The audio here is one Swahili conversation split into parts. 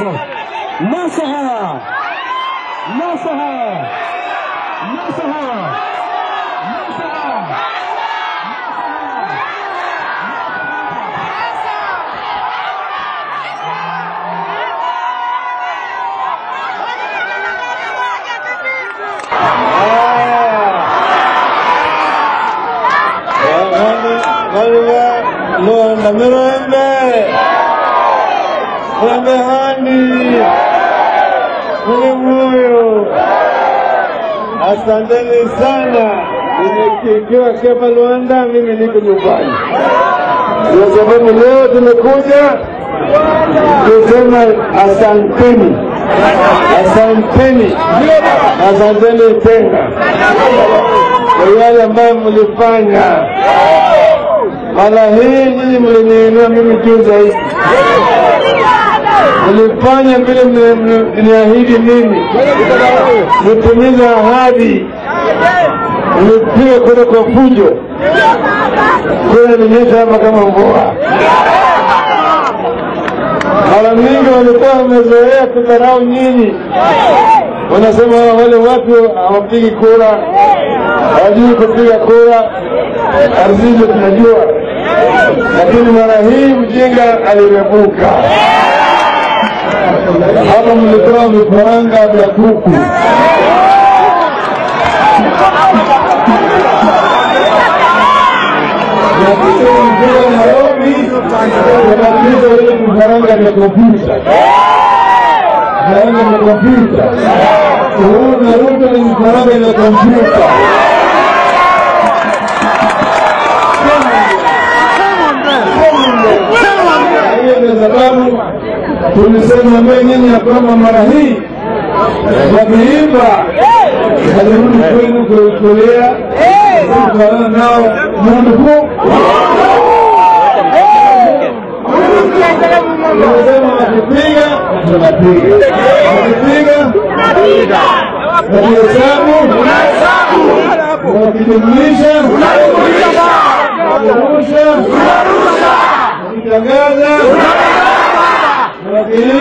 Nasser. Nasser. Nasser. Nasser. Muy bien, muy bien, muy bien. Handi, kwenye moyo. Asanteni sana, nimekiwa Keba Luanda, mimi niko nyumbani, kwa sababu leo tumekuja kusema asanteni, asanteni, asanteni tena. Kwa yale ambayo mlifanya. Mara hii nyinyi mliniinua mimi juu zaidi, mlifanya vile mliahidi mimi, mlitimiza ahadi, mlipiga kura kwa fujo, kura ilinyesha hapa kama mvua. Mara mingi walikuwa wamezoea kudharau nyinyi, wanasema wale watu hawapigi kura, hawajui kupiga kura, arzizo tunajua, lakini mara hii mjinga alirebuka. Hapa mlitoa vifaranga vya kuku Nakutoa Nairobi, tunabadilisha ile vifaranga vya kompyuta, vifaranga vya kompyuta. Uhuru na Ruto ni vifaranga vya kompyuta. hiyo ndio sababu tulisema mbele nyinyi ya kwamba mara hii wakiimba walirudi kwenu kukulia kufanana nao mundu ku Tunasema wakipiga tunapiga, wakipiga wakihesabu wakijumlisha wakirusha. Wakitangaza Criança!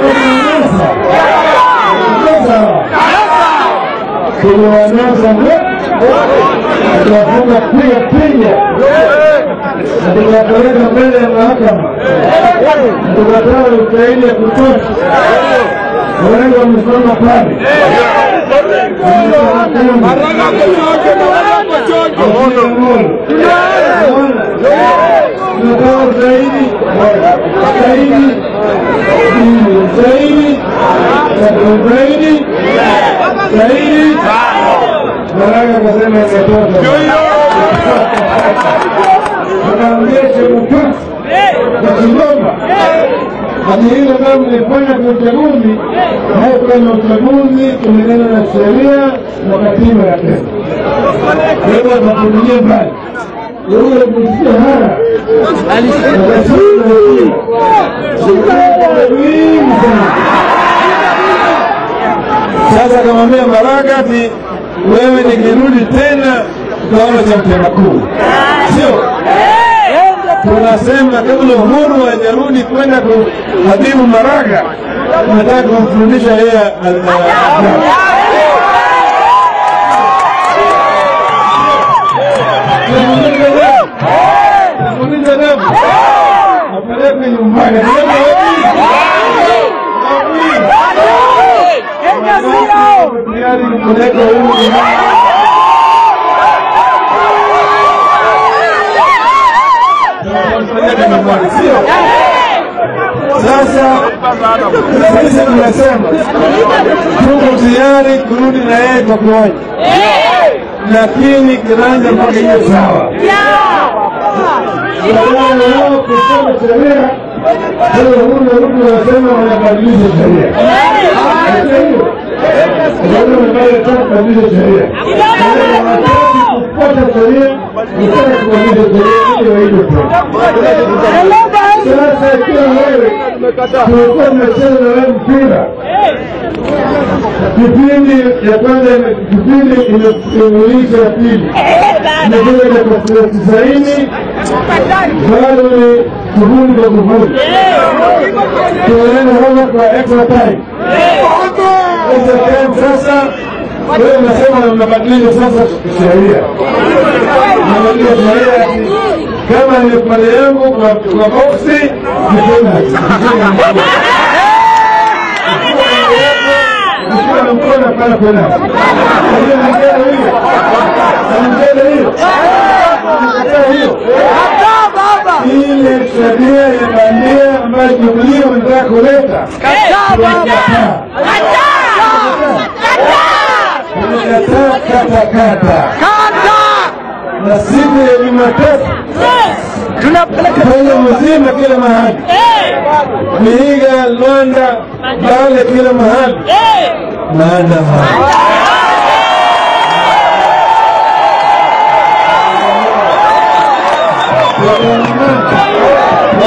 Criança! Criança! Tunafunga piga pinya na tukawapeleka mbele ya mahakama na tukatoa ushahidi ya kutosha. Wengi wamesimama pale tunatoa ushahidi ushahidi ushahidi ushahidi ushahidi Wanaonyesha mupasi na Kigoma ajihilo ambayo mlifanya kwa uchaguzi, naye kwenye uchaguzi kumelena na sheria na katiba ya Kenya. Wewe atakurudia mbali yule mshahara sasa kamwambia Mbarakati wewe nikirudi tena tutaona cha mtema kuu, sio? Tunasema kabla Uhuru hajarudi kwenda kuadhibu Maraga, nataka kumfundisha yeye apelekwe nyumbani. Sasa sisi tunasema tuko tayari kurudi na yeye kwa kuonya, lakini kiranja mpaka hiyo sawa. Kusoma sheria, na Ruto wanabadilisha sheria. Ndio wanataka kubadilisha sheria. Wanataka kufuata sheria, wanataka kubadilisha sheria ili waige. Sasa ikiwa wewe tulikuwa tunacheza na wewe mpira kipindi ya kwanza, kipindi imeulisha ya pili imekuja dakika tisaini, bado ni shughuli kwa shughuli, tunaenda sasa kwa extra time. Extra time sasa, wewe unasema mnabadilisha sasa sheria, mnabadilisha sheria kama ni pale yangu kwa boksi mkono pale penalty. Ile sheria ya bandia ambayo Jubilee wanataka kuleta tunakataa. Tunakataa kata kata. Na siku ya Jumatatu Kenya mzima kila mahali, Vihiga, Luanda, Bale, kila mahali maandamano.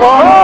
¡Con